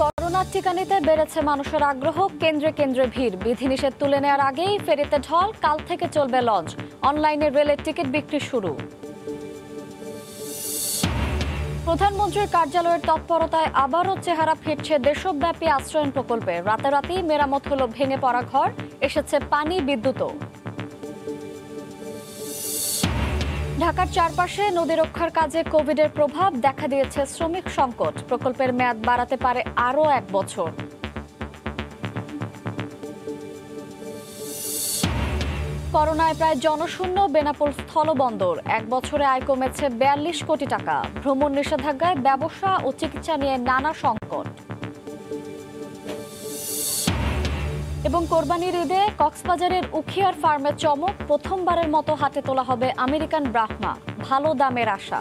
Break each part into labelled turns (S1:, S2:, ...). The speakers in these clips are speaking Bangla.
S1: করোনার টিকা নিতে বেড়েছে মানুষের আগ্রহ, কেন্দ্রে কেন্দ্রে ভিড়। বিধিনিষেধ তুলে নেওয়ার আগেই ফেরিতে ঢল, কাল থেকে চলবে লঞ্চ। অনলাইনে রেলের টিকিট বিক্রি শুরু। প্রধানমন্ত্রীর কার্যালয়ের তৎপরতায় আবারও চেহারা ফিরছে দেশব্যাপী আশ্রয়ণ প্রকল্পে। রাতারাতি মেরামত হলো ভেঙে পড়া ঘর, এসেছে পানি বিদ্যুৎও। ঢাকার চারপাশে নদী রক্ষার কাজে কোভিডের প্রভাব দেখা দিয়েছে শ্রমিক সংকট। প্রকল্পের মেয়াদ বাড়াতে পারে আরও এক বছর। করোনায় প্রায় জনশূন্য বেনাপোল স্থলবন্দর। এক বছরে আয় কমেছে বিয়াল্লিশ কোটি টাকা। ভ্রমণ নিষেধাজ্ঞায় ব্যবসা ও চিকিৎসা নিয়ে নানা সংকট। এবং কোরবানির ঈদে কক্সবাজারের উখিয়ার ফার্মে চমক প্রথমবারের মতো হাতে তোলা হবে আমেরিকান ব্রাহ্মা। ভালো দামের আশা।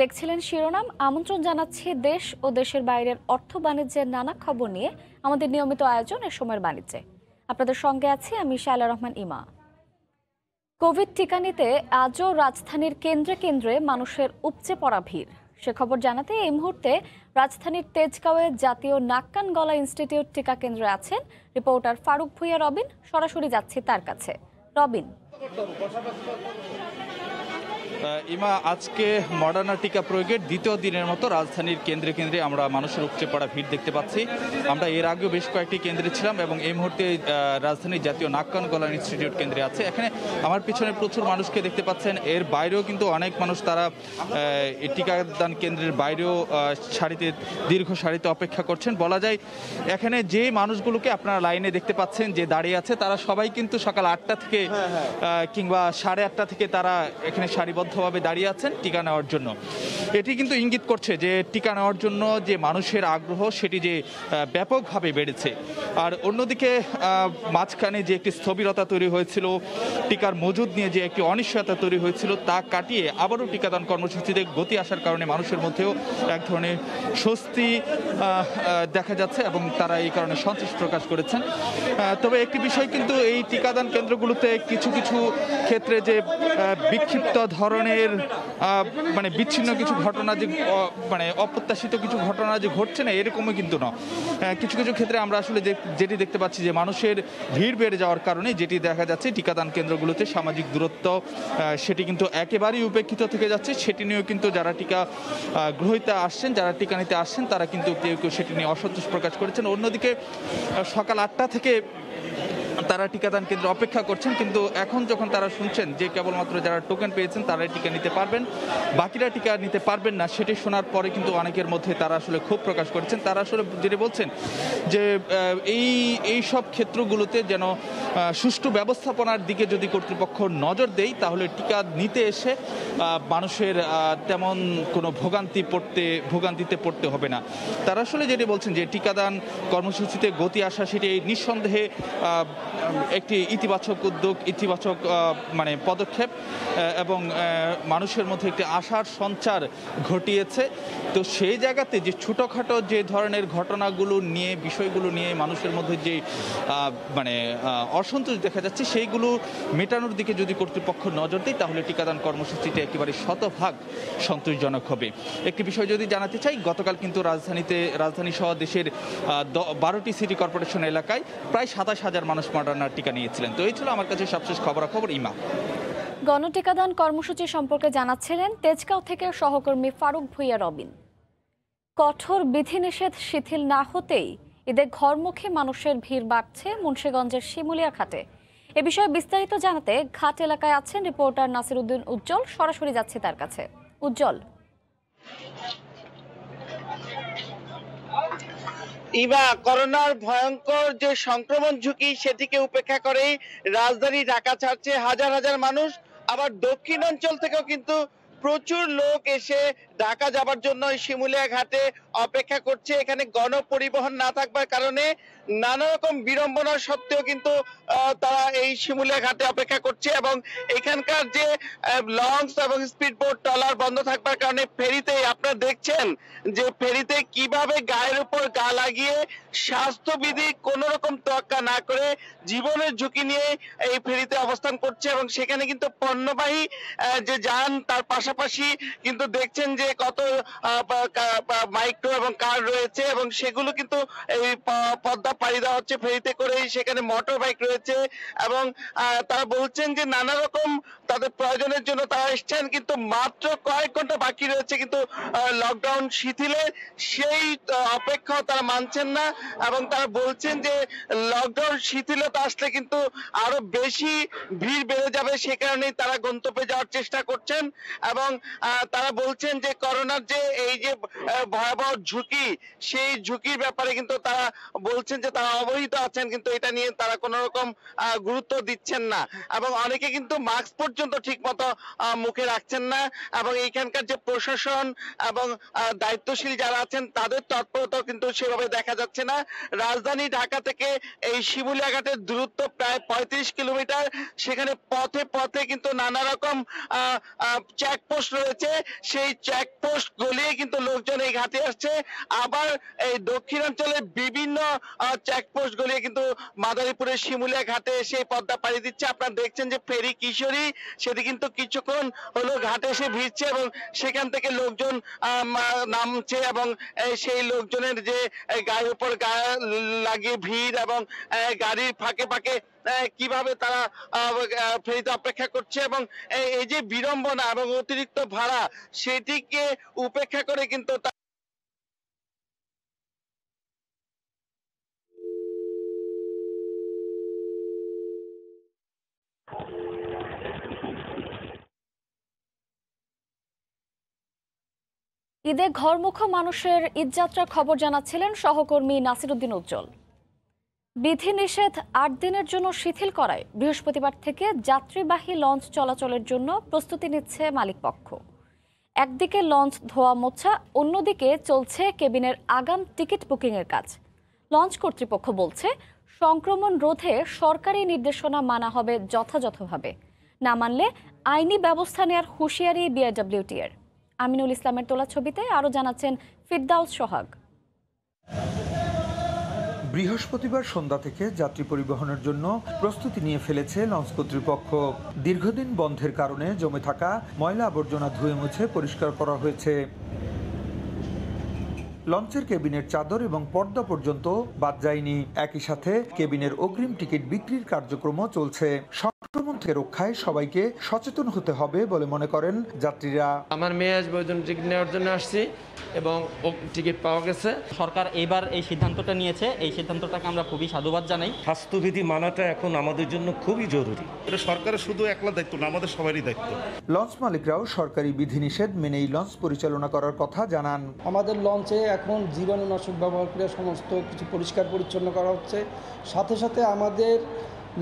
S1: দেখছিলেন শিরোনাম, আমন্ত্রণ জানাচ্ছি দেশ ও দেশের বাইরের অর্থ বাণিজ্যের নানা খবর নিয়ে। আমাদের নিয়মিত আয়োজন এ সময়ের বাণিজ্যে। আপনাদের সঙ্গে আছি আমি শায়লা রহমান ইমা। কোভিড টিকা নিতে আজও রাজধানীর কেন্দ্রে কেন্দ্রে মানুষের উপচে পড়া ভিড়। সে খবর জানাতে এই মুহূর্তে রাজধানীর তেজগাঁওয়ে জাতীয় নাক্কান গলা ইনস্টিটিউট টিকা কেন্দ্রে আছেন রিপোর্টার ফারুক ভুইয়া রবিন। সরাসরি যাচ্ছি তার কাছে। রবিন।
S2: ইমা আজকে মডার্না টিকা প্রয়োগের দ্বিতীয় দিনের মতো রাজধানীর কেন্দ্রে কেন্দ্রে আমরা মানুষের উপচে পড়া ভিড় দেখতে পাচ্ছি। আমরা এর আগেও বেশ কয়েকটি কেন্দ্রে ছিলাম এবং এই মুহূর্তে রাজধানীর জাতীয় নাক্কান গলা ইনস্টিটিউট কেন্দ্রে আছে। এখানে আমার পিছনে প্রচুর মানুষকে দেখতে পাচ্ছেন। এর বাইরেও কিন্তু অনেক মানুষ তারা এই টিকাদান কেন্দ্রের বাইরেও সারিতে দীর্ঘ সারিতে অপেক্ষা করছেন। বলা যায় এখানে যে মানুষগুলোকে আপনারা লাইনে দেখতে পাচ্ছেন যে দাঁড়িয়ে আছে তারা সবাই কিন্তু সকাল আটটা থেকে কিংবা সাড়ে আটটা থেকে তারা এখানে সারিবদ্ধভাবে দাঁড়িয়ে আছেন টিকা নেওয়ার জন্য। এটি কিন্তু ইঙ্গিত করছে যে টিকা নেওয়ার জন্য যে মানুষের আগ্রহ, সেটি যে ব্যাপকভাবে বেড়েছে। আর অন্যদিকে মাঝখানে যে একটি স্থবিরতা তৈরি হয়েছিল, টিকার মজুদ নিয়ে যে একটি অনিশ্চয়তা তৈরি হয়েছিল, তা কাটিয়ে আবারও টিকাদান কর্মসূচিতে গতি আসার কারণে মানুষের মধ্যেও এক ধরনের স্বস্তি দেখা যাচ্ছে এবং তারা এই কারণে সন্তোষ প্রকাশ করেছেন। তবে একটি বিষয় কিন্তু এই টিকাদান কেন্দ্রগুলোতে কিছু কিছু ক্ষেত্রে যে বিক্ষিপ্ত বিক্ষিপ্ত ধরনের মানে বিচ্ছিন্ন কিছু ঘটনা যে মানে অপ্রত্যাশিত কিছু ঘটনা যে ঘটছে না এরকমই কিন্তু না কিছু কিছু ক্ষেত্রে আমরা আসলে যেটি দেখতে পাচ্ছি যে মানুষের ভিড় বেড়ে যাওয়ার কারণে যেটি দেখা যাচ্ছে, টিকাদান কেন্দ্রগুলোতে সামাজিক দূরত্ব সেটি কিন্তু একেবারেই উপেক্ষিত থেকে যাচ্ছে। সেটি নিয়েও কিন্তু যারা টিকা গ্রহীতা আসছেন, যারা টিকা নিতে আসছেন, তারা কিন্তু কেউ কেউ সেটি নিয়ে অসন্তোষ প্রকাশ করেছেন। অন্যদিকে সকাল আটটা থেকে তারা টিকাদান কেন্দ্রে অপেক্ষা করছেন, কিন্তু এখন যখন তারা শুনছেন যে কেবলমাত্র যারা টোকেন পেয়েছেন, তারাই টিকা নিতে পারবেন, বাকিরা টিকা নিতে পারবেন না, সেটি শোনার পরে কিন্তু অনেকের মধ্যে তারা আসলে ক্ষোভ প্রকাশ করেছেন। তারা আসলে যেটি বলছেন যে এই এই সব ক্ষেত্রগুলোতে যেন সুষ্ঠু ব্যবস্থাপনার দিকে যদি কর্তৃপক্ষ নজর দেয়, তাহলে টিকা নিতে এসে মানুষের তেমন কোনো ভোগান্তি পড়তে, ভোগান্তিতে পড়তে হবে না। তারা আসলে যেটি বলছেন যে, টিকাদান কর্মসূচিতে গতি আসা সেটি নিঃসন্দেহে একটি ইতিবাচক উদ্যোগ, ইতিবাচক মানে পদক্ষেপ এবং মানুষের মধ্যে একটি আশার সঞ্চার ঘটিয়েছে। তো সেই জায়গাতে যে ছোটোখাটো যে ধরনের ঘটনাগুলো নিয়ে, বিষয়গুলো নিয়ে মানুষের মধ্যে যে মানে অসন্তোষ দেখা যাচ্ছে, সেইগুলো মেটানোর দিকে যদি কর্তৃপক্ষ নজর দেয়, তাহলে টিকাদান কর্মসূচিটা একেবারে শতভাগ সন্তোষজনক হবে। একটি বিষয় যদি জানাতে চাই, গতকাল কিন্তু রাজধানীতে, রাজধানী সহ দেশের বারোটি সিটি কর্পোরেশন এলাকায় প্রায় সাতাশ হাজার মানুষ মডার্নার টিকা নিয়েছিলেন। তো এই ছিল আমার কাছে সবশেষ খবরাখবর, ইমা।
S1: গণটিকাদান কর্মসূচি সম্পর্কে জানাচ্ছিলেন তেজগাঁও থেকে সহকর্মী ফারুক ভুইয়া রবিন। কঠোর বিধিনিষেধ শিথিল না হতেই এদের ঘরমুখী মানুষের ভিড় বাড়ছে মুন্সীগঞ্জের শিমুলিয়া ঘাটে। এ বিষয়ে বিস্তারিত জানাতে ঘাট এলাকায় আছেন রিপোর্টার নাসির উদ্দিন উজ্জ্বল। সরাসরি যাচ্ছে তার কাছে। উজ্জ্বল।
S3: ইবা, করোনার ভয়ঙ্কর যে সংক্রমণ ঝুঁকি সেটিকে উপেক্ষা করেই রাজধানী ঢাকা ছাড়ছে হাজার হাজার মানুষ। আবার দক্ষিণ অঞ্চল থেকেও কিন্তু প্রচুর লোক এসে ঢাকা যাবার জন্য শিমুলিয়া ঘাটে অপেক্ষা করছে। এখানে গণপরিবহন না থাকবার কারণে নানা রকম বিড়ম্বনা সত্ত্বেও কিন্তু তারা এই শিমুলিয়া ঘাটে অপেক্ষা করছে এবং এখানকার যে লঞ্চ এবং স্পিড বোট ট্রলার বন্ধ থাকবার কারণে ফেরিতে আপনারা দেখছেন যে ফেরিতে কীভাবে গায়ের উপর গা লাগিয়ে স্বাস্থ্যবিধি কোন রকম তোয়াক্কা না করে জীবনের ঝুঁকি নিয়ে এই ফেরিতে অবস্থান করছে এবং সেখানে কিন্তু পণ্যবাহী যে যান, তার পাশাপাশি কিন্তু দেখছেন যে কত মাইক্রো এবং কার রয়েছে এবং সেগুলো কিন্তু এই পদ্মা পাড়ি দেওয়া হচ্ছে ফেরিতে করেই। সেখানে মোটর বাইক রয়েছে এবং তারা বলছেন যে নানা রকম তাদের প্রয়োজনের জন্য তারা এসছেন কিন্তু মাত্র কয়েক ঘণ্টা বাকি রয়েছে কিন্তু লকডাউন শিথিলে সেই আহ, অপেক্ষাও তারা মানছেন না এবং তারা বলছেন যে লকডাউন শিথিলতা আসলে কিন্তু আরও বেশি ভিড় বেড়ে যাবে সে কারণেই তারা গন্তব্যে যাওয়ার চেষ্টা করছেন এবং তারা বলছেন যে করোনার যে এই যে ভয়াবহ ঝুঁকি, সেই ঝুঁকির ব্যাপারে কিন্তু তারা বলছেন যে তারা অবহিত আছেন, কিন্তু এটা নিয়ে তারা কোন রকম গুরুত্ব দিচ্ছেন না। এবং অনেকে কিন্তু মাস্ক পর্যন্ত ঠিক মতো মুখে রাখছেন না। এবং এইখানকার যে প্রশাসন এবং দায়িত্বশীল যারা আছেন, তাদের তৎপরতাও কিন্তু সেভাবে দেখা যাচ্ছে না। রাজধানী ঢাকা থেকে এই শিমুলিয়া ঘাটের দূরত্ব প্রায় পঁয়ত্রিশ কিলোমিটার। সেখানে পথে পথে কিন্তু নানা রকম চেকপোস্ট রয়েছে। সেই চেকপোস্ট গলিয়ে কিন্তু লোকজন এই ঘাটে আসছে। আবার এই দক্ষিণাঞ্চলের বিভিন্ন চেকপোস্ট গলিয়ে কিন্তু মাদারীপুরের শিমুলিয়া ঘাটে এসে পদ্মা পাড়ি দিচ্ছে। আপনারা দেখছেন যে ফেরি কিশোরী, সেটি কিন্তু কিছুক্ষণ হলো ঘাটে এসে ভিড়ছে এবং সেখান থেকে লোকজন নামছে এবং সেই লোকজনের যে গায়ের উপর গায়ে লাগিয়ে ভিড় এবং গাড়ির ফাঁকে ফাঁকে কীভাবে তারা ফেরিতে অপেক্ষা করছে এবং এই যে বিড়ম্বনা এবং অতিরিক্ত ভাড়া, সেটিকে উপেক্ষা করে কিন্তু
S1: ঈদে ঘরমুখ মানুষের ঈদযাত্রার খবর জানাচ্ছিলেন সহকর্মী নাসিরুদ্দিন উজ্জ্বল। বিধিনিষেধ আট দিনের জন্য শিথিল করায় বৃহস্পতিবার থেকে যাত্রীবাহী লঞ্চ চলাচলের জন্য প্রস্তুতি নিচ্ছে মালিকপক্ষ। একদিকে লঞ্চ ধোয়া মোছা, অন্যদিকে চলছে কেবিনের আগাম টিকিট বুকিংয়ের কাজ। লঞ্চ কর্তৃপক্ষ বলছে, সংক্রমণ রোধে সরকারি নির্দেশনা মানা হবে যথাযথভাবে। না মানলে আইনি ব্যবস্থা নেওয়ার হুঁশিয়ারি বিআরডব্লিউটি এর আমিনুল ইসলামের তোলা ছবিতে আরও জানাচ্ছেন ফিরদাউস সোহাগ।
S4: বৃহস্পতিবার সন্ধ্যা থেকে যাত্রী পরিবহনের জন্য প্রস্তুতি নিয়ে ফেলেছে লঞ্চ কর্তৃপক্ষ। দীর্ঘদিন বন্ধের কারণে জমে থাকা ময়লা আবর্জনা ধুয়ে মুছে পরিষ্কার করা হয়েছে। লঞ্চের কেবিনের চাদর এবং পর্দা পর্যন্ত বাদ যায়নি। একই সাথে কেবিনের অগ্রিম টিকিট বিক্রির কার্যক্রমও চলছে। থেকে রক্ষায় সবাইকে সচেতন হতে হবে বলে মনে করেন যাত্রীরা।
S5: আমার মেয়ে আসবে ওই জন্য টিকিট নেওয়ার জন্য আসছি এবং টিকিট পাওয়া গেছে।
S6: সরকার এবার এই সিদ্ধান্তটা নিয়েছে। এই সিদ্ধান্তটাকে আমরা খুবই সাধুবাদ জানাই।
S7: স্বাস্থ্যবিধি মানাটা এখন আমাদের জন্য খুবই জরুরি।
S8: এটা সরকারের শুধু একলা দায়িত্ব না আমাদের সবারই দায়িত্ব।
S4: লঞ্চ মালিকরাও সরকারি বিধিনিষেধ মেনেই লঞ্চ পরিচালনা করার কথা জানান।
S9: আমাদের লঞ্চে এখন জীবাণুনাশক ব্যবহার করে সমস্ত কিছু পরিষ্কার পরিচ্ছন্ন করা হচ্ছে। সাথে সাথে আমাদের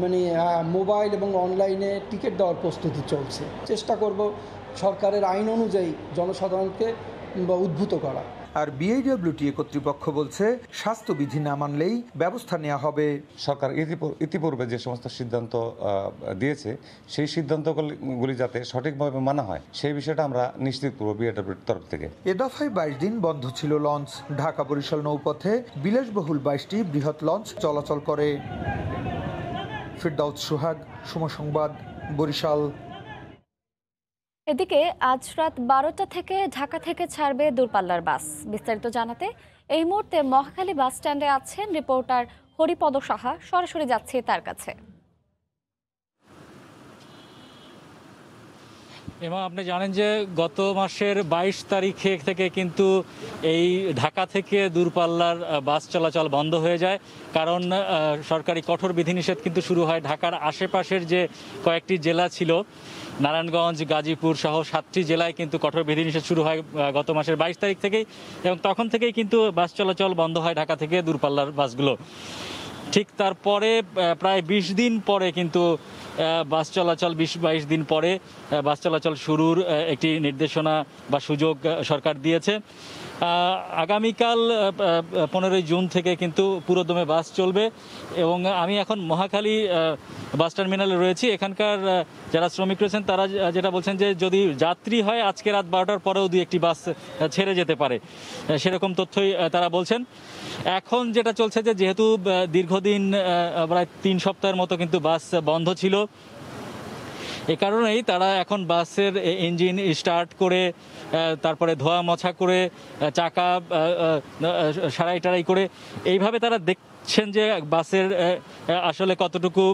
S9: মানে মোবাইল এবং অনলাইনে টিকিট দেওয়ার প্রস্তুতি চলছে। চেষ্টা করব সরকারের আইন অনুযায়ী জনসাধারণকে বা উদ্ভূত করা।
S4: আর বিআইডব্লিউটিএ কর্তৃপক্ষ বলছে স্বাস্থ্যবিধি না মানলেই ব্যবস্থা নেওয়া হবে।
S10: সরকার ইতিপূর্বে যে সমস্ত সিদ্ধান্ত দিয়েছে সেই সিদ্ধান্তগুলি যাতে সঠিকভাবে মানা হয় সেই বিষয়টা আমরা নিশ্চিত করব বিএডব্লিউর তরফ থেকে।
S4: এ দফায় বাইশ দিন বন্ধ ছিল লঞ্চ। ঢাকা বরিশাল নৌপথে বিলাসবহুল বাইশটি বৃহৎ লঞ্চ চলাচল করে। ফিরদাউস সোহাগ, সুম সংবাদ, বরিশাল।
S1: এদিকে আজ রাত বারোটা থেকে ঢাকা থেকে ছাড়বে দূরপাল্লার বাস। বিস্তারিত জানাতে এই মুহূর্তে মহাখালী বাস স্ট্যান্ডে আছেন রিপোর্টার হরিপদ সাহা। সরাসরি যাচ্ছে তার কাছে।
S11: এবং আপনি জানেন যে গত মাসের বাইশ তারিখে থেকে কিন্তু এই ঢাকা থেকে দূরপাল্লার বাস চলাচল বন্ধ হয়ে যায়। কারণ সরকারি কঠোর বিধিনিষেধ কিন্তু শুরু হয় ঢাকার আশেপাশের যে কয়েকটি জেলা ছিল। নারায়ণগঞ্জ, গাজীপুর সহ সাতটি জেলায় কিন্তু কঠোর বিধিনিষেধ শুরু হয় গত মাসের বাইশ তারিখ থেকেই। এবং তখন থেকেই কিন্তু বাস চলাচল বন্ধ হয় ঢাকা থেকে দূরপাল্লার বাসগুলো। ঠিক তারপরে প্রায় বিশ দিন পরে কিন্তু বাস চলাচল বিশ বাইশ দিন পরে বাস চলাচল শুরুর একটি নির্দেশনা বা সুযোগ সরকার দিয়েছে। আগামীকাল পনেরোই জুন থেকে কিন্তু পুরোদমে বাস চলবে এবং আমি এখন মহাখালী বাস টার্মিনালে রয়েছি। এখানকার যারা শ্রমিক রয়েছেন, তারা যেটা বলছেন যে, যদি যাত্রী হয়, আজকে রাত বারোটার পরেও দুই একটি বাস ছেড়ে যেতে পারে। সেরকম তথ্যই তারা বলছেন। এখন যেটা চলছে যে, যেহেতু দীর্ঘদিন প্রায় তিন সপ্তাহের মতো কিন্তু বাস বন্ধ ছিল এ কারণেই তারা এখন বাসের ইঞ্জিন স্টার্ট করে তারপরে ধোয়া মোছা করে চাকা সারাই টারাই করে, এইভাবে তারা দেখছেন যে বাসের আসলে কতটুকু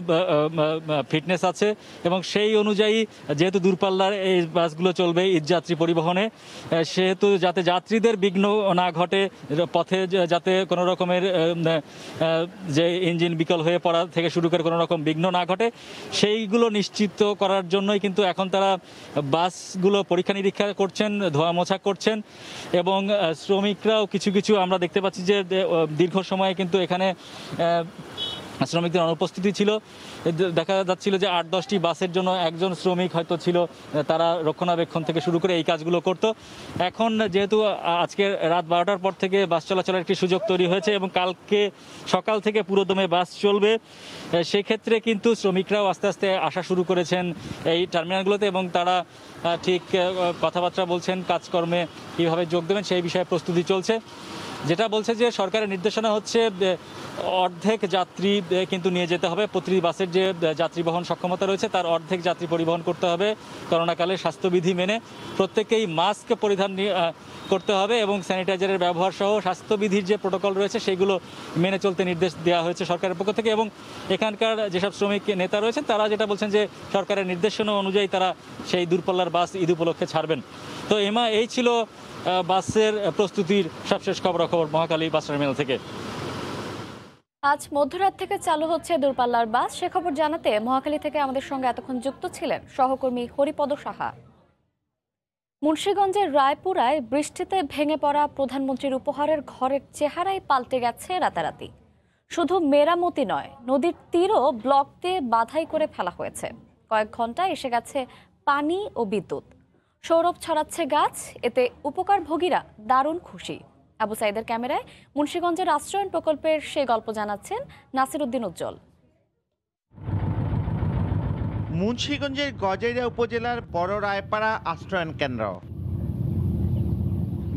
S11: ফিটনেস আছে এবং সেই অনুযায়ী যেহেতু দূরপাল্লার এই বাসগুলো চলবে ঈদযাত্রী পরিবহনে সেহেতু যাতে যাত্রীদের বিঘ্ন না ঘটে পথে যাতে কোনো রকমের যে ইঞ্জিন বিকল হয়ে পড়া থেকে শুরু করে কোনো রকম বিঘ্ন না ঘটে সেইগুলো নিশ্চিত করার জন্যই কিন্তু এখন তারা বাসগুলো পরীক্ষা নিরীক্ষা করছেন ধোয়া মোছা করছেন এবং শ্রমিকরাও কিছু কিছু আমরা দেখতে পাচ্ছি যে, দীর্ঘ সময়ে কিন্তু এখানে Uh, শ্রমিকদের অনুপস্থিতি ছিল। দেখা যাচ্ছিল যে আট, দশটি বাসের জন্য একজন শ্রমিক হয়তো ছিল তারা রক্ষণাবেক্ষণ থেকে শুরু করে এই কাজগুলো করত। এখন যেহেতু আজকে রাত বারোটার পর থেকে বাস চলাচলের একটি সুযোগ তৈরি হয়েছে এবং কালকে সকাল থেকে পুরোদমে বাস চলবে সেক্ষেত্রে কিন্তু শ্রমিকরাও আস্তে আস্তে আসা শুরু করেছেন এই টার্মিনালগুলোতে এবং তারা ঠিক কথাবার্তা বলছেন, কাজকর্মে কীভাবে যোগ দেবেন সেই বিষয়ে প্রস্তুতি চলছে। যেটা বলছে যে সরকারের নির্দেশনা হচ্ছে অর্ধেক যাত্রী কিন্তু নিয়ে যেতে হবে। প্রতিটি বাসের যে যাত্রী বহন সক্ষমতা রয়েছে, তার অর্ধেক যাত্রী পরিবহন করতে হবে। করোনাকালে স্বাস্থ্যবিধি মেনে প্রত্যেকেই মাস্ক পরিধান করতে হবে এবং স্যানিটাইজারের ব্যবহার সহ স্বাস্থ্যবিধির যে প্রোটোকল রয়েছে, সেগুলো মেনে চলতে নির্দেশ দেওয়া হয়েছে সরকারের পক্ষ থেকে এবং এখানকার যেসব শ্রমিক নেতা রয়েছেন, তারা যেটা বলছেন যে, সরকারের নির্দেশনা অনুযায়ী তারা সেই দূরপাল্লার বাস ঈদ উপলক্ষে ছাড়বেন। তো এমা, এই ছিল বাসের প্রস্তুতির সবশেষ খবরাখবর মহাকালী বাস টার্মিনাল থেকে।
S1: আজ মধ্যরাত থেকে চালু হচ্ছে দূরপাল্লার বাস। সে খবর জানাতে মহাখালী থেকে আমাদের সঙ্গে এতক্ষণ যুক্ত ছিলেন সহকর্মী হরিপদ সাহা। মুন্সীগঞ্জের রায়পুরায় বৃষ্টিতে ভেঙে পড়া প্রধানমন্ত্রীর উপহারের ঘরের চেহারাই পাল্টে গেছে রাতারাতি। শুধু মেরামতি নয়, নদীর তীরও ব্লক দিয়ে বাধাই করে ফেলা হয়েছে। কয়েক ঘণ্টা এসে গেছে পানি ও বিদ্যুৎ। সৌরভ ছড়াচ্ছে গাছ, এতে উপকারভোগীরা দারুণ খুশি। আবু সাইদের ক্যামেরায় মুন্সীগঞ্জের আশ্রয়ন প্রকল্পের সে গল্প জানাচ্ছেন নাসির উদ্দিন উজ্জ্বল।
S12: মুন্সীগঞ্জের গজাইরা উপজেলার বড় রায়পাড়া আশ্রয়ন কেন্দ্র।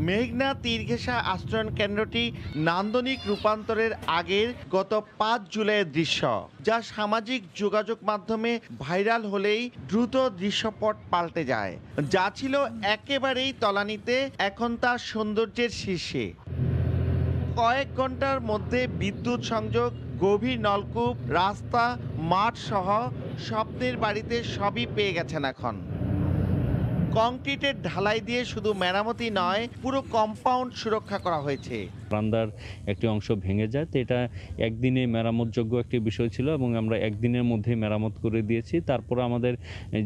S12: মেঘনা তীরঘেঁষা আশ্রয়ণ কেন্দ্রটি নান্দনিক রূপান্তরের আগের গত পাঁচ জুলাইয়ের দৃশ্য, যা সামাজিক যোগাযোগ মাধ্যমে ভাইরাল হলেই দ্রুত দৃশ্যপট পাল্টে যায়। যা ছিল একেবারেই তলানিতে, এখন তা সৌন্দর্যের শীর্ষে। কয়েক ঘণ্টার মধ্যে বিদ্যুৎ সংযোগ, গভীর নলকূপ, রাস্তা, মাঠ সহ স্বপ্নের বাড়িতে সবই পেয়ে গেছেন এখন। কংক্রিটের ঢালাই দিয়ে শুধু মেরামতি নয় পুরো কম্পাউন্ড সুরক্ষা করা হয়েছে।
S13: বারান্দার একটি অংশ ভেঙে যায় তো এটা একদিনে মেরামতযোগ্য একটি বিষয় ছিল এবং আমরা একদিনের মধ্যে মেরামত করে দিয়েছি। তারপর আমাদের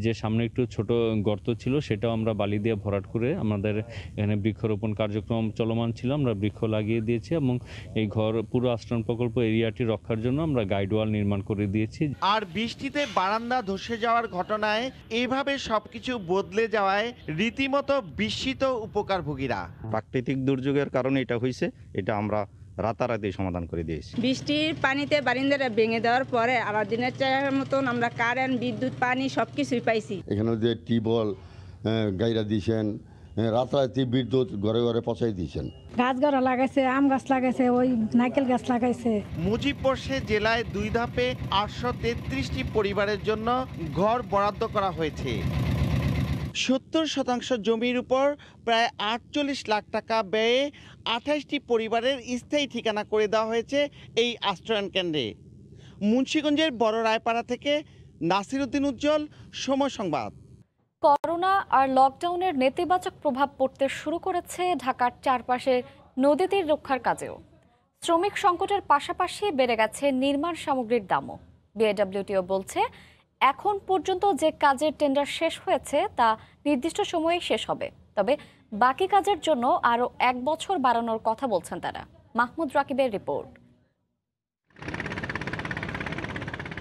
S13: যে সামনে একটু ছোট গর্ত ছিল সেটাও আমরা বালি দিয়ে ভরাট করে আমাদের এখানে বৃক্ষরোপণ কার্যক্রম চলমান ছিল আমরা বৃক্ষ লাগিয়ে দিয়েছি এবং এই ঘর পুরো আশ্রম প্রকল্প এরিয়াটি রক্ষার জন্য আমরা গাইড ওয়াল নির্মাণ করে দিয়েছি।
S12: আর বৃষ্টিতে বারান্দা ধসে যাওয়ার ঘটনায় এভাবে সবকিছু বদলে যাওয়ায় রীতিমতো বিস্মিত উপকারভোগীরা।
S14: প্রাকৃতিক দুর্যোগের কারণে এটা হয়েছে এটা আমরা রাতারাতি সমাধান করে দিয়েছি।
S15: বৃষ্টির পানিতে বারিন্দাটা ভেঙে দেওয়ার পরে আবার দিনের চায়ের মতন আমরা কারেন্ট বিদ্যুৎ পানি সব কিছুই পাইছি।
S16: এখানে যে টিউবওয়েল গাইরা দিয়েছেন রাতারাতি বিদ্যুৎ ঘরে ঘরে পচাই দিয়েছেন
S17: গাছ গড়া লাগাইছে আম গাছ লাগাইছে ওই নারকেল গাছ লাগাইছে।
S12: মুজিববর্ষে জেলায় দুই ধাপে আটশো তেত্রিশটি পরিবারের জন্য ঘর বরাদ্দ করা হয়েছে। সত্তর শতাংশ জমির উপর প্রায় আটচল্লিশ লাখ টাকা ব্যয়ে আঠাশটি পরিবারের স্থায়ী ঠিকানা করে দেওয়া হয়েছে এই আশ্রয়ণ কেন্দ্রে। মুন্সীগঞ্জের বড় রায়পাড়া থেকে নাসিরুদ্দিন উজ্জ্বল, সময় সংবাদ।
S1: করোনা আর লকডাউনের নেতিবাচক প্রভাব পড়তে শুরু করেছে ঢাকার চারপাশে নদীতীর রক্ষার কাজেও। শ্রমিক সংকটের পাশাপাশি বেড়ে গেছে নির্মাণ সামগ্রীর দামও। বিএডব্লিউটিও বলছে এখন পর্যন্ত যে কাজের টেন্ডার শেষ হয়েছে, তা নির্দিষ্ট সময়ে শেষ হবে। তবে বাকি কাজের জন্য আরও এক বছর বাড়ানোর কথা বলছেন তারা। মাহমুদ রাকিবের রিপোর্ট।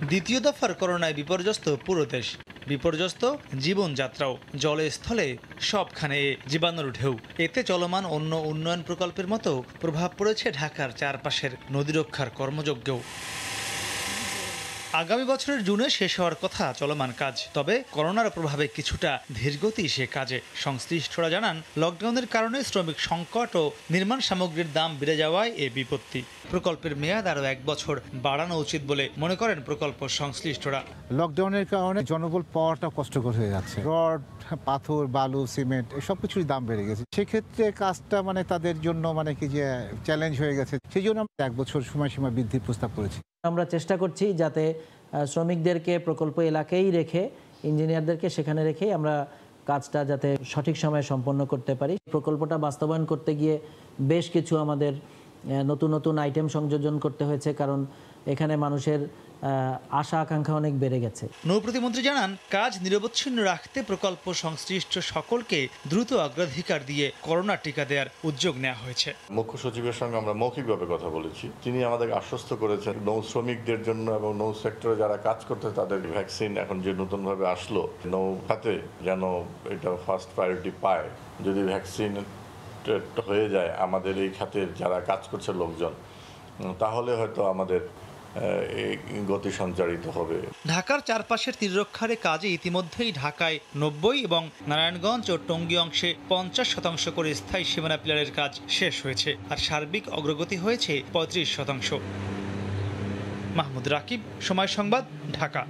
S18: দ্বিতীয় দফার করোনায় বিপর্যস্ত পুরো দেশ। বিপর্যস্ত জীবনযাত্রাও জলে স্থলে সবখানে জীবাণুর ঢেউ। এতে চলমান অন্য উন্নয়ন প্রকল্পের মতো প্রভাব পড়েছে ঢাকার চারপাশের নদী রক্ষার আগামী বছরের জুনে শেষ হওয়ার কথা চলমান কাজ। তবে করোনার প্রভাবে কিছুটা ধীরগতি সে কাজে। সংশ্লিষ্টরা জানান, লকডাউনের কারণে শ্রমিক সংকট ও নির্মাণ সামগ্রীর দাম বেড়ে যাওয়ায় এ বিপত্তি। প্রকল্পের মেয়াদ আরও এক বছর বাড়ানো উচিত বলে মনে করেন প্রকল্প সংশ্লিষ্টরা।
S19: লকডাউনের কারণে জনবল পাওয়াটা কষ্টকর হয়ে যাচ্ছে। রড পাথর, বালু, সিমেন্ট সব কিছুরই দাম বেড়ে গেছে। সেক্ষেত্রে কাজটা মানে তাদের জন্য মানে কি যে চ্যালেঞ্জ হয়ে গেছে। সেই জন্য আমরা এক বছর সময়সীমা বৃদ্ধির প্রস্তাব করেছি।
S20: আমরা চেষ্টা করছি যাতে শ্রমিকদেরকে প্রকল্প এলাকায় রেখে, ইঞ্জিনিয়ারদেরকে সেখানে রেখে আমরা কাজটা যাতে সঠিক সময়ে সম্পন্ন করতে পারি। প্রকল্পটা বাস্তবায়ন করতে গিয়ে বেশ কিছু আমাদের নতুন নতুন আইটেম সংযোজন করতে হয়েছে। কারণ এখানে মানুষের আশা আকাঙ্ক্ষা অনেক বেড়ে গেছে।
S18: নৌ প্রতিমন্ত্রী জানান কাজ নিরবচ্ছিন্ন রাখতে প্রকল্প সংশ্লিষ্ট সকলকে দ্রুত অগ্রাধিকার দিয়ে করোনা টিকা দেওয়ার উদ্যোগ নেওয়া হয়েছে।
S21: মুখ্য সচিবের সঙ্গে আমরা মৌখিকভাবে কথা বলেছি। তিনি আমাদের আশ্বস্ত করেছেন নৌ শ্রমিকদের জন্য এবং নৌ সেক্টরে যারা কাজ করতে তাদের ভ্যাকসিন এখন যে নতুনভাবে আসলো নৌ খাতে যেন এটা ফার্স্ট প্রায়োরিটি পায়। যদি ভ্যাকসিন হয়ে যায় আমাদের এই খাতের যারা কাজ করছে লোকজন তাহলে হয়তো আমাদের গতি সঞ্চারিত হবে।
S18: ঢাকার চারপাশের তীররক্ষারে কাজে ইতিমধ্যেই ঢাকায় নব্বই এবং নারায়ণগঞ্জ ও টঙ্গী অংশে পঞ্চাশ শতাংশ করে স্থায়ী সীমানা পিলারের কাজ শেষ হয়েছে আর সার্বিক অগ্রগতি হয়েছে পঁয়ত্রিশ শতাংশ। মাহমুদ রাকিব সময় সংবাদ ঢাকা।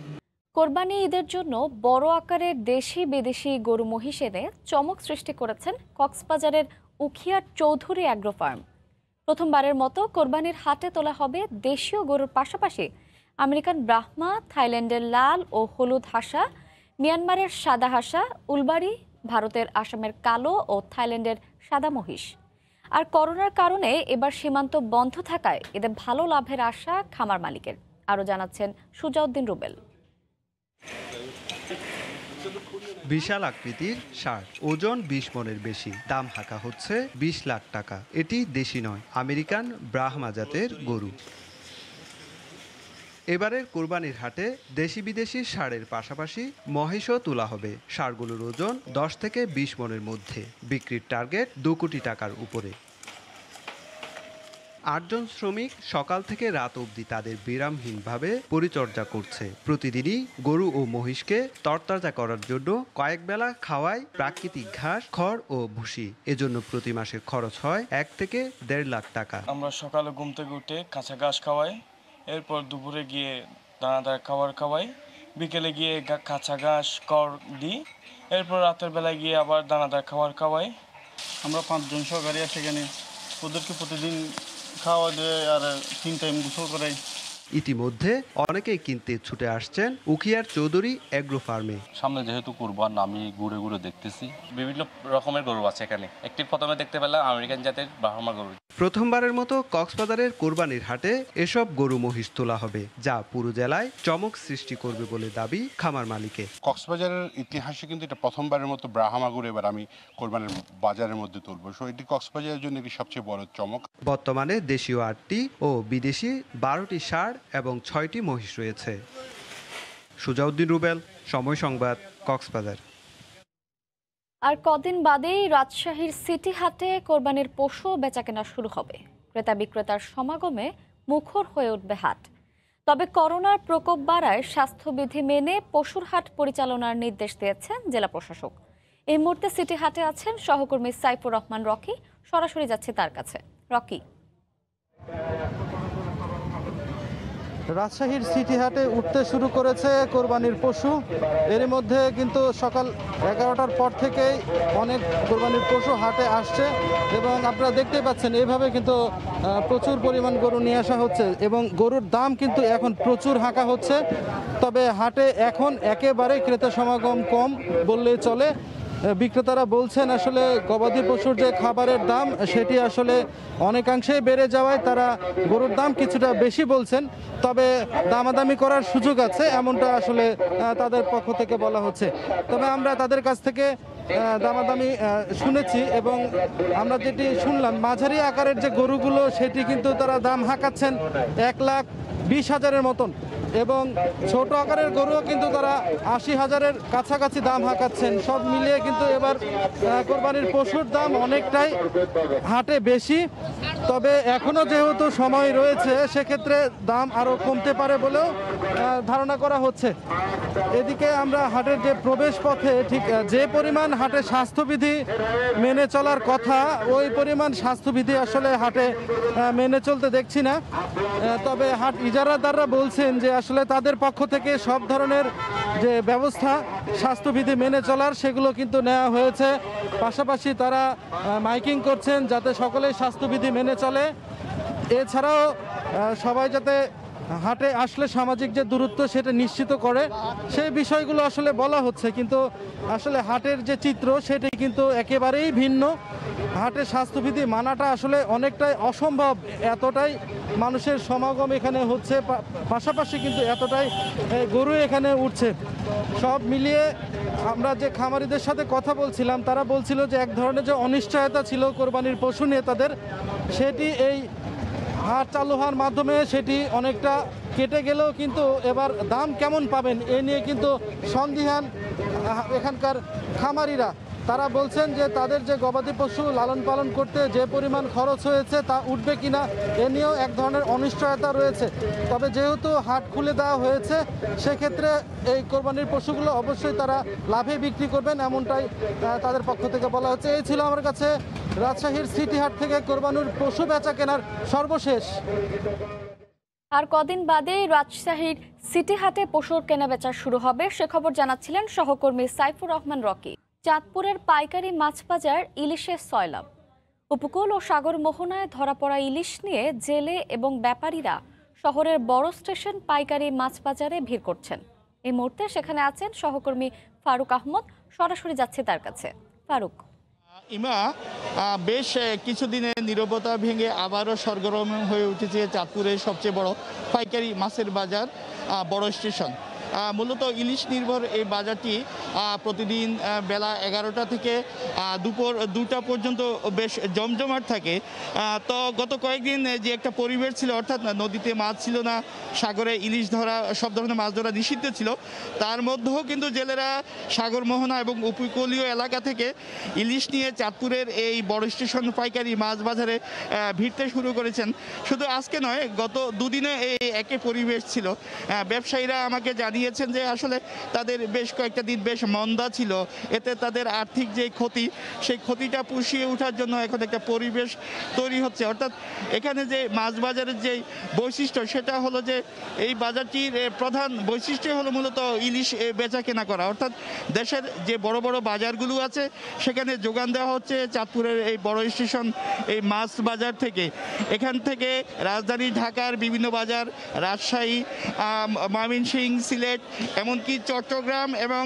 S1: কোরবানি ঈদের জন্য বড় আকারের দেশি বিদেশি গরু মহিষ এনে চমক সৃষ্টি করেছেন কক্সবাজারের উখিয়ার চৌধুরী অ্যাগ্রো ফার্ম। প্রথমবারের মতো কোরবানির হাটে তোলা হবে দেশীয় গরুর পাশাপাশি আমেরিকান ব্রাহ্মা, থাইল্যান্ডের লাল ও হলুদ হাসা, মিয়ানমারের সাদা হাসা, উলবাড়ি, ভারতের আসামের কালো ও থাইল্যান্ডের সাদা মহিষ। আর করোনার কারণে এবার সীমান্ত বন্ধ থাকায় এদের ভালো লাভের আশা খামার মালিকের, আরও জানাচ্ছেন সুজাউদ্দিন রুবেল।
S22: বিশাল আকৃতির ষাঁড় ওজন বিশ মনের বেশি। দাম হাঁকা হচ্ছে বিশ লাখ টাকা। এটি দেশি নয়, আমেরিকান ব্রাহ্মা জাতের গরু। এবারের কোরবানির হাটে দেশি বিদেশি সারের পাশাপাশি মহেশও তোলা হবে। সারগুলোর ওজন দশ থেকে বিশ মনের মধ্যে। বিক্রির টার্গেট দু কোটি টাকার উপরে। আটজন শ্রমিক সকাল থেকে রাত অবধি তাদের বিরামহীনভাবে পরিচর্যা করছে। প্রতিদিনই গরু ও মহিষকে তরতাজা করার জন্য কয়েক বেলা খাওয়ায় প্রাকৃতিক ঘাস, খড় ও ভুসি। এজন্য প্রতি মাসে খরচ হয় এক থেকে দেড় লাখ টাকা।
S23: আমরা সকালে ঘুম থেকে উঠে কাঁচা ঘাস খাওয়াই, এরপর দুপুরে গিয়ে দানাদার খাবার খাওয়াই, বিকেলে গিয়ে কাঁচা ঘাস কর দিই, এরপর রাতের বেলায় গিয়ে আবার দানাদার খাবার খাওয়াই। আমরা পাঁচজন সহকারী এখানে। ওদেরকে প্রতিদিন খাওয়া দিয়ে আর তিন টাইম গোসল করাই
S22: ইতিমধ্যে অনেকেই কিনতে ছুটে আসছেন উখিয়ার চৌধুরী এগ্রো ফার্মে।
S24: সামনে যেহেতু কুরবান আমি ঘুরে ঘুরে দেখতেছি। বিভিন্ন রকমের গরু আছে এখানে। একটি প্রথমে দেখতে পেলাম আমেরিকান জাতের ব্রাহ্মা গরু।
S22: প্রথমবারের মতো কক্সবাজারের কোরবানির হাটে এসব গরু মহিষ তোলা হবে যা পুরো জেলায় চমক সৃষ্টি করবে বলে দাবি খামার মালিকে
S25: কক্সবাজারের ইতিহাসে কিন্তু এটা প্রথমবারের মতো ব্রাহ্মাগুড় এবার আমি কোরবানের বাজারের মধ্যে তুলবো। সো এটি কক্সবাজারের জন্য এটি সবচেয়ে বড় চমক।
S22: বর্তমানে দেশীয় আটটি ও বিদেশি বারোটি ষাঁড় এবং ছয়টি মহিষ রয়েছে। সুজাউদ্দিন রুবেল, সময় সংবাদ, কক্সবাজার।
S1: আর কদিন বাদেই রাজশাহীর সিটি হাটে কোরবানির পশু বেচাকেনা শুরু হবে। ক্রেতা বিক্রেতার সমাগমে মুখর হয়ে উঠবে হাট। তবে করোনার প্রকোপ বাড়ায় স্বাস্থ্যবিধি মেনে পশুর হাট পরিচালনার নির্দেশ দিয়েছেন জেলা প্রশাসক। এই মুহূর্তে সিটি হাটে আছেন সহকর্মী সাইফুর রহমান রকি। সরাসরি যাচ্ছে তার কাছে। রকি।
S26: রাজশাহীর সিটি হাটে উঠতে শুরু করেছে কোরবানির পশু। এর মধ্যে কিন্তু সকাল এগারোটার পর থেকেই অনেক কোরবানির পশু হাটে আসছে এবং আপনারা দেখতেই পাচ্ছেন, এইভাবে কিন্তু প্রচুর পরিমাণ গরু নিয়ে আসা হচ্ছে এবং গরুর দাম কিন্তু এখন প্রচুর হাঁকা হচ্ছে। তবে হাটে এখন একেবারে ক্রেতা সমাগম কম বললেই চলে। বিক্রেতারা বলছেন আসলে গবাদি পশুর যে খাবারের দাম, সেটি আসলে অনেকাংশেই বেড়ে যাওয়ায় তারা গরুর দাম কিছুটা বেশি বলছেন। তবে দামাদামি করার সুযোগ আছে, এমনটা আসলে তাদের পক্ষ থেকে বলা হচ্ছে। তবে আমরা তাদের কাছ থেকে দামাদামি শুনেছি এবং আমরা যেটি শুনলাম, মাঝারি আকারের যে গরুগুলো, সেটি কিন্তু তারা দাম হাঁকাচ্ছেন এক লাখ বিশ হাজারের মতন। এবং ছোট আকারের গরুও কিন্তু তারা আশি হাজারের কাছাকাছি দাম হাঁকাচ্ছেন। সব মিলিয়ে কিন্তু এবার কোরবানির পশুর দাম অনেকটাই হাটে বেশি। তবে এখনও যেহেতু সময় রয়েছে, সেক্ষেত্রে দাম আরও কমতে পারে বলেও ধারণা করা হচ্ছে। এদিকে আমরা হাটের যে প্রবেশ পথে, ঠিক যে পরিমাণ হাটে স্বাস্থ্যবিধি মেনে চলার কথা, ওই পরিমাণ স্বাস্থ্যবিধি আসলে হাটে মেনে চলতে দেখছি না। তবে হাট ইজারাদাররা বলছেন যে আসলে তাদের পক্ষ থেকে সব ধরনের যে ব্যবস্থা স্বাস্থ্যবিধি মেনে চলার, সেগুলো কিন্তু নেওয়া হয়েছে। পাশাপাশি তারা মাইকিং করছেন যাতে সকলেই স্বাস্থ্যবিধি মেনে চলে। এছাড়াও সবাই যাতে হাটে আসলে সামাজিক যে দূরত্ব সেটা নিশ্চিত করে, সেই বিষয়গুলো আসলে বলা হচ্ছে। কিন্তু আসলে হাটের যে চিত্র, সেটি কিন্তু একেবারেই ভিন্ন। হাটের স্বাস্থ্যবিধি মানাটা আসলে অনেকটাই অসম্ভব, এতটাই মানুষের সমাগম এখানে হচ্ছে পাশাপাশি কিন্তু এতটাই গরু এখানে উঠছে। সব মিলিয়ে আমরা যে খামারিদের সাথে কথা বলছিলাম, তারা বলছিল যে এক ধরনের যে অনিশ্চয়তা ছিল কোরবানির পশু নেতাদের, সেটি এই হাট চালু হওয়ার মাধ্যমে সেটি অনেকটা কেটে গেলেও কিন্তু এবার দাম কেমন পাবেন? এ নিয়ে কিন্তু সন্দিহান এখানকার খামারিরা তারা বলছেন যে তাদের যে গবাদি পশু লালন পালন করতে যে পরিমাণ খরচ হয়েছে তা উঠবে কিনা, এ নিয়েও এক ধরনের অনিশ্চয়তা রয়েছে। তবে যেহেতু হাট খুলে দেওয়া হয়েছে, সেক্ষেত্রে এই কোরবানির পশুগুলো অবশ্যই তারা লাভে বিক্রি করবেন এমনটাই তাদের পক্ষ থেকে বলা হচ্ছে। এই ছিল আমার কাছে রাজশাহীর সিটি হাট থেকে কোরবানির পশু বেচা কেনার সর্বশেষ।
S1: আর কদিন বাদেই রাজশাহীর সিটি হাটে পশুর কেনাবেচা শুরু হবে, সে খবর জানাচ্ছিলেন সহকর্মী সাইফুর রহমান রকি। চাঁদপুরের পাইকারি মাছ বাজার ইলিশের সয়লাভ উপকূল ও সাগর মোহনায় ধরা পড়া ইলিশ নিয়ে জেলে এবং ব্যাপারীরা শহরের বড় স্টেশন পাইকারি মাছ বাজারে ভিড় করছেন। এই মুহূর্তে সেখানে আছেন সহকর্মী ফারুক আহমদ। সরাসরি যাচ্ছে তার কাছে। ফারুক।
S27: ইমা বেশ কিছুদিনের নীরবতা ভেঙে আবারও সরগরম হয়ে উঠেছে চাঁদপুরের সবচেয়ে বড় পাইকারি মাছের বাজার বড় স্টেশন। মূলত ইলিশ নির্ভর এই বাজারটি প্রতিদিন বেলা এগারোটা থেকে দুপুর দুটা পর্যন্ত বেশ জমজমাট থাকে। তো গত কয়েকদিন যে একটা পরিবেশ ছিল, অর্থাৎ নদীতে মাছ ছিল না, সাগরে ইলিশ ধরা, সব ধরনের মাছ ধরা নিষিদ্ধ ছিল। তার মধ্যেও কিন্তু জেলেরা সাগর মোহনা এবং উপকূলীয় এলাকা থেকে ইলিশ নিয়ে চাঁদপুরের এই বড় স্টেশন পাইকারি মাছ বাজারে ভিড়তে শুরু করেছেন। শুধু আজকে নয়, গত দুদিনে এই একই পরিবেশ ছিল। ব্যবসায়ীরা আমাকে জানিয়েছেন যে আসলে তাদের বেশ কয়েকটা দিন বেশ মন্দা ছিল। এতে তাদের আর্থিক যে ক্ষতি সেই ক্ষতিটা পুষিয়ে ওঠার জন্য এখন একটা পরিবেশ তৈরি হচ্ছে। অর্থাৎ এখানে যে মাছ বাজারের যে বৈশিষ্ট্য সেটা হলো যে এই বাজারটির প্রধান বৈশিষ্ট্য হলো মূলত ইলিশ বেচা কেনা করা। অর্থাৎ দেশের যে বড় বড় বাজারগুলো আছে সেখানে যোগান দেওয়া হচ্ছে চাঁদপুরের এই বড় স্টেশন এই মাছ বাজার থেকে। এখান থেকে রাজধানী ঢাকার বিভিন্ন বাজার রাজশাহী আম, ময়মনসিংহ সিলেট এমনকি চট্টগ্রাম এবং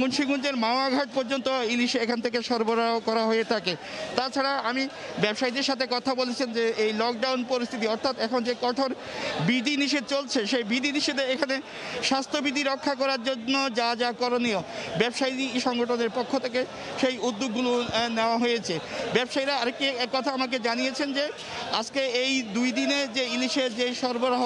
S27: মুন্সিগঞ্জের মাওয়াঘাট পর্যন্ত ইলিশ এখান থেকে সরবরাহ করা হয়ে থাকে। তাছাড়া আমি ব্যবসায়ীদের সাথে কথা বলেছেন যে, এই লকডাউন পরিস্থিতি, অর্থাৎ এখন যে কঠোর বিধি নিষেধ চলছে, সেই বিধি নিষেধে এখানে স্বাস্থ্যবিধি রক্ষা করার জন্য যা যা করণীয়, ব্যবসায়ী সংগঠনের পক্ষ থেকে সেই উদ্যোগগুলো নেওয়া হয়েছে। ব্যবসায়ীরা আরেকটি এক কথা আমাকে জানিয়েছেন যে, আজকে এই দুই দিনে যে ইলিশের যে সরবরাহ,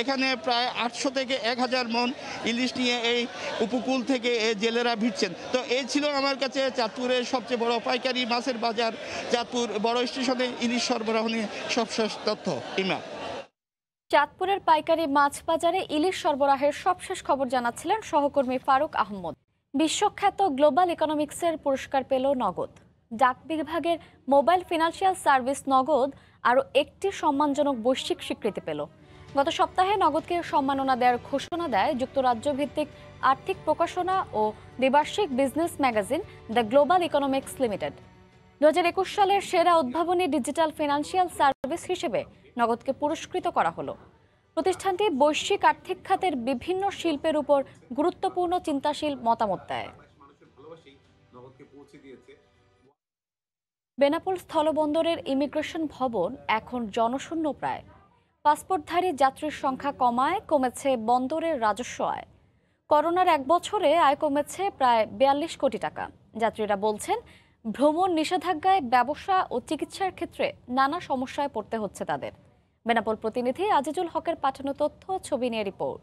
S27: এখানে প্রায় আটশো থেকে এক হাজার মন ইলিশ নিয়ে এই উপকূল থেকে জেলেরা ভিড়ছেন। তো এই ছিল আমার কাছে চাঁদপুরের সবচেয়ে বড় পাইকারি মাছের বাজার। চাঁদপুর বড় স্টেশনে ইলিশ সরবরাহ নিয়ে সবশেষ তথ্য। ইমা
S1: চাঁদপুরের পাইকারি মাছ বাজারে ইলিশ সরবরাহের সবশেষ খবর জানাচ্ছিলেন সহকর্মী ফারুক আহমদ। বিশ্বখ্যাত গ্লোবাল ইকোনমিক্সের পুরস্কার পেল নগদ। ডাক বিভাগের মোবাইল ফিনান্সিয়াল সার্ভিস নগদ আরও একটি সম্মানজনক বৈশ্বিক স্বীকৃতি পেল। গত সপ্তাহে নগদকে সম্মাননা দেওয়ার ঘোষণা দেয় যুক্তরাজ্য ভিত্তিক আর্থিক প্রকাশনা ও দ্বিবার্ষিক business magazine the global economics limited. দু হাজার একুশ সালের সেরা উদ্ভাবনী ডিজিটাল ফিনান্সিয়াল সার্ভিস হিসেবে নগদকে পুরস্কৃত করা হলো। প্রতিষ্ঠানটি বৈশ্বিক আর্থিক খাতের বিভিন্ন শিল্পের উপর গুরুত্বপূর্ণ চিন্তাশীল মতামত দেয়। বেনাপোল স্থলবন্দরের ইমিগ্রেশন ভবন এখন জনশূন্য প্রায়। পাসপোর্টধারী যাত্রীর সংখ্যা কমায়, কমেছে বন্দরের রাজস্ব আয়। করোনার এক বছরে আয় কমেছে প্রায় বিয়াল্লিশ কোটি টাকা। যাত্রীরা বলছেন, ভ্রমণ নিষেধাজ্ঞায় ব্যবসা ও চিকিৎসার ক্ষেত্রে নানা সমস্যায় পড়তে হচ্ছে তাদের। বেনাপোল প্রতিনিধি আজিজুল হকের পাঠানো তথ্য, ছবি নিয়ে রিপোর্ট।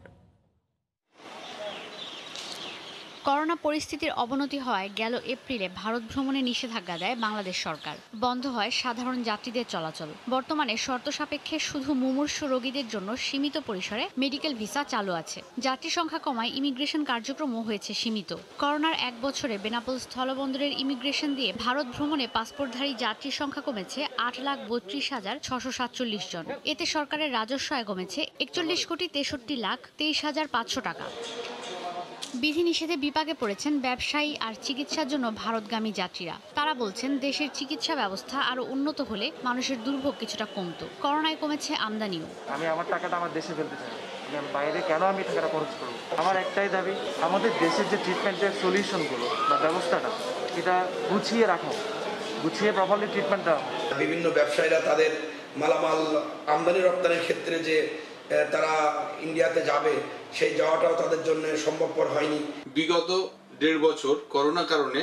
S28: করোনা পরিস্থিতির অবনতি হওয়ায় গেল এপ্রিলে ভারত ভ্রমণে নিষেধাজ্ঞা দেয় বাংলাদেশ সরকার। বন্ধ হয় সাধারণ যাত্রীদের চলাচল। বর্তমানে শর্ত সাপেক্ষে শুধু মুমূর্ষ রোগীদের জন্য সীমিত পরিসরে মেডিকেল ভিসা চালু আছে। যাত্রী সংখ্যা কমায় ইমিগ্রেশন কার্যক্রমও হয়েছে সীমিত। করোনার এক বছরে বেনাপোল স্থলবন্দরের ইমিগ্রেশন দিয়ে ভারত ভ্রমণে পাসপোর্টধারী যাত্রীর সংখ্যা কমেছে আট লাখ বত্রিশ হাজার ছশো সাতচল্লিশ জন। এতে সরকারের রাজস্ব আয় কমেছে একচল্লিশ কোটি তেষট্টি লাখ তেইশ হাজার পাঁচশো টাকা। বিধিনিষেধে বিপাকে পড়েছেন ব্যবসায়ী আর চিকিৎসার জন্য ভারতগামী যাত্রীরা। তারা বলছেন দেশের চিকিৎসা ব্যবস্থা আরও উন্নত হলে মানুষের দুর্ভোগ কিছুটা কমতো। করোনায় কমেছে আমদানিও।
S29: আমি আমার টাকাটা আমার দেশে ফেলতে চাই। আমি বাইরে কেন আমি টাকাটা খরচ করব? আমার একটাই দাবি আমাদের দেশের যে ট্রিটমেন্টের সলিউশনগুলো বা ব্যবস্থাটা এটা গুছিয়ে রাখা। গুছিয়ে প্রপারলি ট্রিটমেন্ট দাও
S30: বিভিন্ন ব্যবসায়ীরা তাদের মালামাল আমদানি রপ্তানির ক্ষেত্রে যে তারা ইন্ডিয়াতে যাবে সেই যাওয়াটাও তাদের জন্য সম্ভবপর হয়নি।
S31: বিগত দেড় বছর করোনা কারণে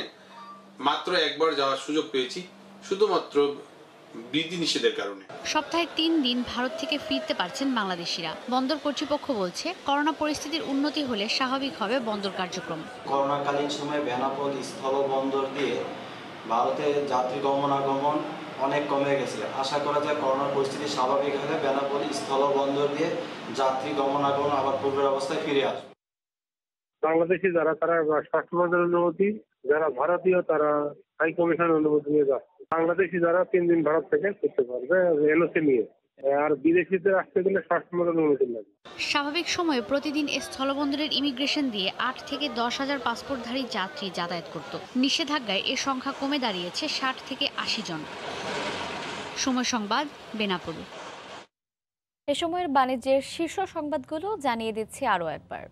S31: মাত্র একবার যাওয়ার সুযোগ পেয়েছি শুধুমাত্র বিধিনিষেধের কারণে।
S28: সপ্তাহে তিন দিন ভারত থেকে ফিরতে পারছেন বাংলাদেশিরা। বন্দর কর্তৃপক্ষ বলছে করোনা পরিস্থিতির উন্নতি হলে স্বাভাবিক হবে বন্দর কার্যক্রম।
S32: করোনাকালীন সময়ে বেনাপোল স্থলবন্দর দিয়ে ভারতে যাত্রী গমনাগমন অনেক কমে গেছে। আশা করা যায় করোনা পরিস্থিতি স্বাভাবিক হলে বেনাপোল স্থলবন্দর দিয়ে যাত্রী গমনাগমন আবার পূর্বের অবস্থায় ফিরে আসবে।
S33: বাংলাদেশি যারা, তারা স্বাস্থ্য মন্ত্রণালয়ের অনুমতি, যারা ভারতীয়, তারা হাই কমিশন অনুমতি নিয়ে যাচ্ছে। বাংলাদেশি যারা তিন দিন ভারত থেকে করতে পারবে এনওসি নিয়ে। আর বিদেশিদের আসতে গেলে স্বাস্থ্য মন্ত্রণালয়ের অনুমতি লাগবে
S28: স্বাভাবিক সময়ে প্রতিদিন স্থলবন্দরের ইমিগ্রেশন দিয়ে আট থেকে দশ হাজার পাসপোর্টধারী যাত্রী যাতায়াত করত। নিষেধাজ্ঞায় এ সংখ্যা কমে দাঁড়িয়েছে ষাট থেকে আশি জন। সময় সংবাদ বেনাপুর।
S1: এ সময়ের বাণিজ্যের শীর্ষ সংবাদগুলো জানিয়ে দিচ্ছি আরও একবার।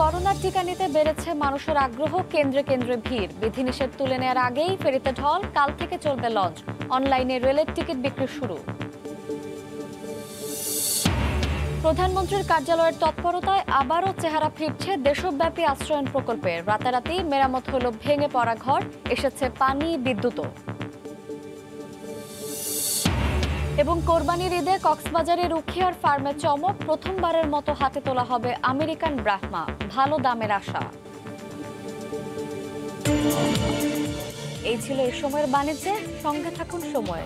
S1: করোনার টিকা নিতে বেড়েছে মানুষের আগ্রহ কেন্দ্রে কেন্দ্রে ভিড়। বিধিনিষেধ তুলে নেওয়ার আগেই ফেরিতে ঢল কাল থেকে চলবে লঞ্চ। অনলাইনে রেলের টিকিট বিক্রি শুরু। প্রধানমন্ত্রীর কার্যালয়ের তৎপরতায় আবারও চেহারা ফিরছে দেশব্যাপী আশ্রয়ন প্রকল্পের। রাতারাতি মেরামত হলো ভেঙে পড়া ঘর, এসেছে পানি বিদ্যুৎও এবং কোরবানির ঈদে কক্সবাজারের উখিয়ার ফার্মে চমক, প্রথমবারের মতো হাতে তোলা হবে আমেরিকান ব্রাহ্মা, ভালো দামের আশা। এই ছিল এই সময়ের বাণিজ্যে, সঙ্গে থাকুন সময়।